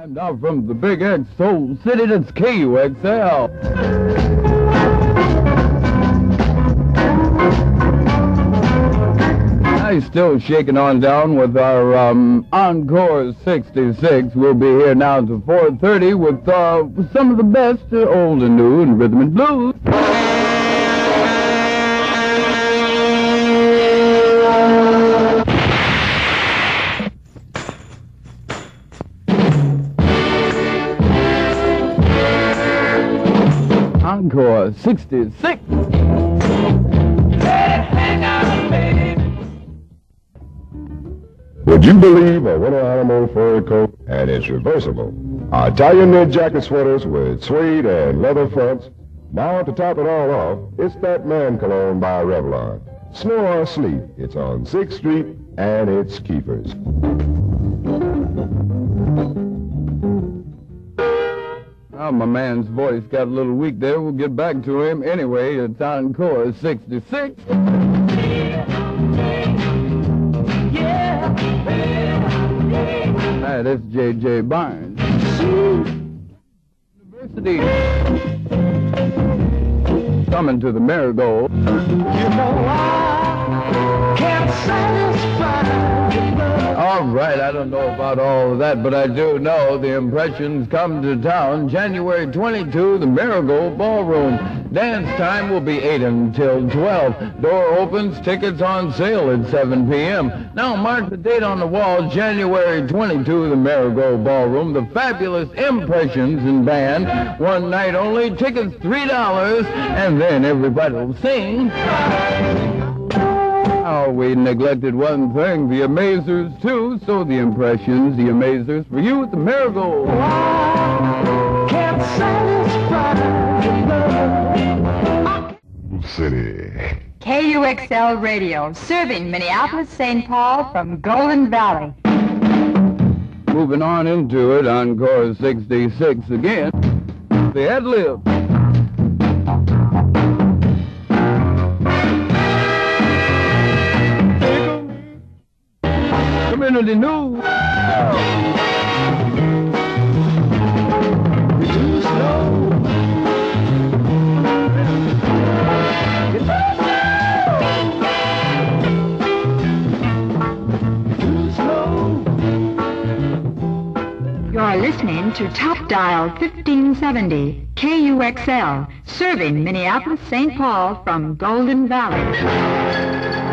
I'm now from the Big X Soul City, that's KUXL. I'm still shaking on down with our um, Encore 66. We'll be here now to 4.30 with uh, some of the best uh, old and new and rhythm and blues. Encore 66. Would you believe a winter animal fur coat and it's reversible? Italian knit jacket sweaters with suede and leather fronts. Now to top it all off, it's that man cologne by Revlon. Snow or sleep, it's on 6th Street and it's Keepers. Oh, my man's voice got a little weak there. We'll get back to him. Anyway, it's Encore 66. Hi, that's J.J. Barnes. University. Coming to the Marigold. All right, I don't know about all of that, but I do know the Impressions come to town January 22, the Marigold Ballroom. Dance time will be 8 until 12. Door opens, tickets on sale at 7 p.m. Now mark the date on the wall, January 22, the Marigold Ballroom. The fabulous Impressions in band. One night only, tickets $3, and then everybody will sing. We neglected one thing, the Amazers, too. So the Impressions, the Amazers, for you at the Marigold. City. KUXL Radio, serving Minneapolis, St. Paul from Golden Valley. Moving on into it, Encore 66 again. The ad lib. Community news. You're listening to Top Dial 1570, KUXL, serving Minneapolis, St. Paul from Golden Valley.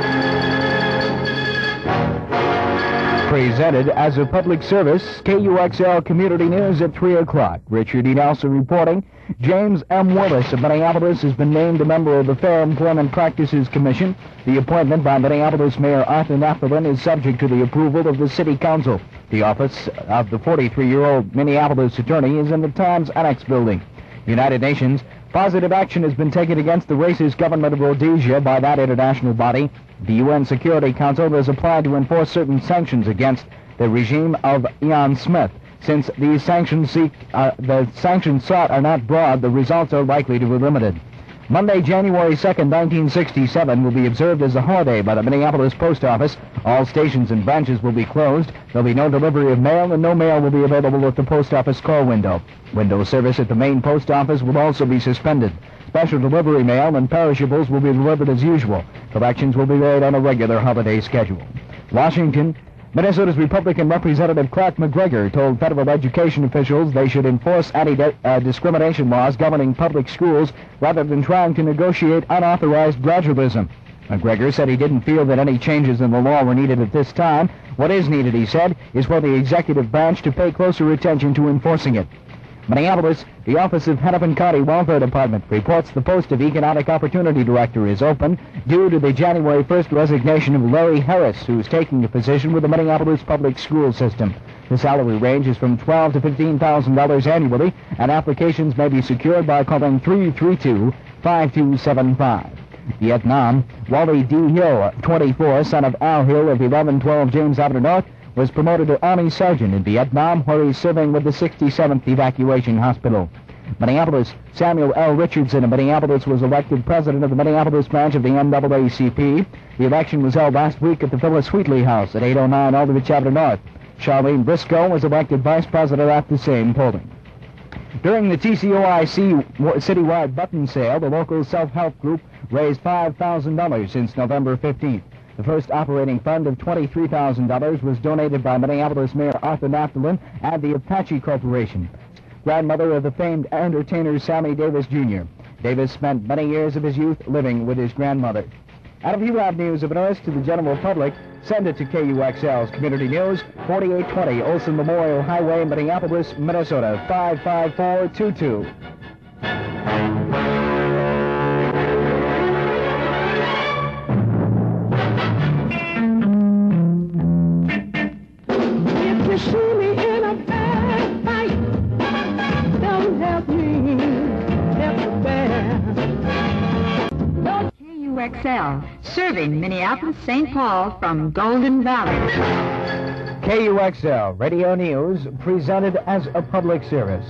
Presented as a public service, KUXL Community News at 3 o'clock. Richard E. Nelson reporting. James M. Willis of Minneapolis has been named a member of the Fair Employment Practices Commission. The appointment by Minneapolis Mayor Arthur Naftalin is subject to the approval of the City Council. The office of the 43-year-old Minneapolis attorney is in the Times Annex building. United Nations, positive action has been taken against the racist government of Rhodesia by that international body. The UN Security Council has applied to enforce certain sanctions against the regime of Ian Smith. Since these sanctions seek, uh, the sanctions sought are not broad, the results are likely to be limited. Monday, January 2nd, 1967 will be observed as a holiday by the Minneapolis Post Office. All stations and branches will be closed. There'll be no delivery of mail, and no mail will be available at the post office call window. Window service at the main post office will also be suspended. Special delivery mail and perishables will be delivered as usual. Collections will be made on a regular holiday schedule. Washington, Minnesota's Republican Representative Clark MacGregor told federal education officials they should enforce anti-discrimination uh, laws governing public schools rather than trying to negotiate unauthorized gradualism. McGregor said he didn't feel that any changes in the law were needed at this time. What is needed, he said, is for the executive branch to pay closer attention to enforcing it. Minneapolis, the Office of Hennepin County Welfare Department reports the post of Economic Opportunity Director is open due to the January 1st resignation of Larry Harris, who's taking a position with the Minneapolis public school system. The salary range is from 12 to $15,000 annually, and applications may be secured by calling 332-5275. Vietnam, Wally D. Hill, 24, son of Al Hill of 1112 James Avenue North, was promoted to Army Sergeant in Vietnam, where he's serving with the 67th Evacuation Hospital. Minneapolis, Samuel L. Richardson of Minneapolis was elected president of the Minneapolis branch of the NAACP. The election was held last week at the Phyllis Wheatley House at 809 Aldrich Avenue North. Charlene Briscoe was elected vice president at the same polling. During the TCOIC citywide button sale, the local self-help group raised $5,000 since November 15th. The first operating fund of $23,000 was donated by Minneapolis Mayor Arthur Naftalin and the Apache Corporation, grandmother of the famed entertainer Sammy Davis Jr. Davis spent many years of his youth living with his grandmother. And if you have news of interest to the general public, send it to KUXL's Community News, 4820 Olson Memorial Highway, Minneapolis, Minnesota, 55422. Help me, help the bear. KUXL, serving Minneapolis, St. Paul from Golden Valley. KUXL Radio News presented as a public service.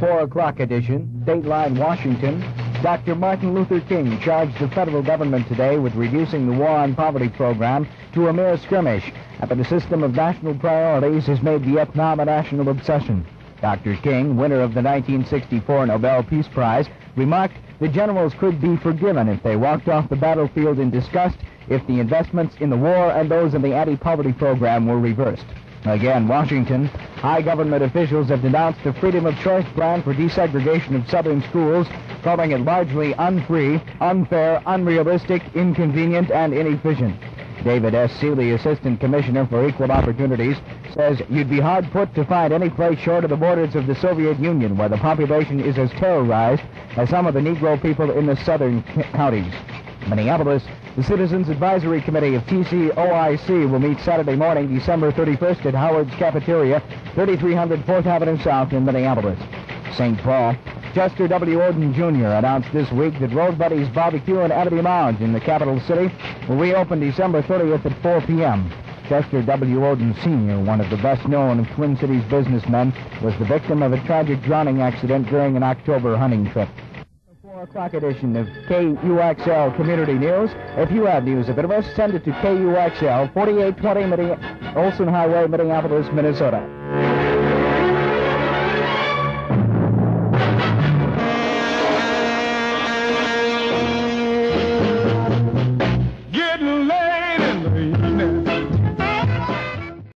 4 o'clock edition, Dateline Washington. Dr. Martin Luther King charged the federal government today with reducing the War on Poverty program to a mere skirmish after the system of national priorities has made Vietnam a national obsession. Dr. King, winner of the 1964 Nobel Peace Prize, remarked the generals could be forgiven if they walked off the battlefield in disgust if the investments in the war and those in the anti-poverty program were reversed. Again, Washington, high government officials have denounced the freedom of choice plan for desegregation of southern schools, calling it largely unfree, unfair, unrealistic, inconvenient, and inefficient. David S. Seeley, Assistant Commissioner for Equal Opportunities, says you'd be hard put to find any place short of the borders of the Soviet Union where the population is as terrorized as some of the Negro people in the southern counties. Minneapolis, the Citizens Advisory Committee of TCOIC will meet Saturday morning, December 31st at Howard's Cafeteria, 3300 4th Avenue South in Minneapolis. St. Paul, Chester W. Odin Jr. announced this week that Road Buddies Barbecue and Amity Lounge in the capital city will reopen December 30th at 4 p.m. Chester W. Odin Sr., one of the best-known of Twin Cities businessmen, was the victim of a tragic drowning accident during an October hunting trip. 4 o'clock edition of KUXL Community News. If you have news of interest, send it to KUXL, 4820 Olson Highway, Minneapolis, Minnesota.